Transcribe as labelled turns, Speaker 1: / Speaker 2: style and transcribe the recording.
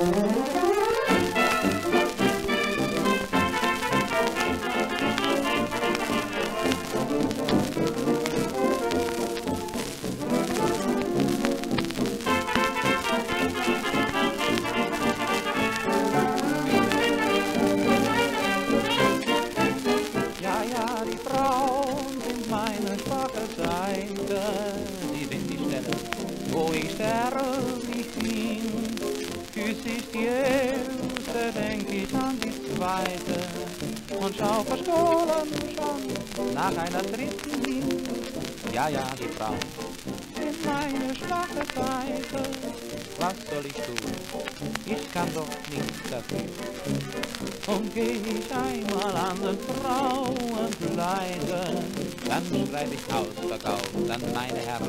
Speaker 1: Ja, ja, die Frauen sind meine schwache Seite. Denk ich an die zweite und schau verstohlen schon nach einer dritten hin. Ja, ja, die Frau ist meine schwache Seite. Was soll ich tun? Ich kann doch nichts dafür. Und geh ich einmal an den Frauen leiden, dann schreib ich Ausverkauf, dann meine Herren.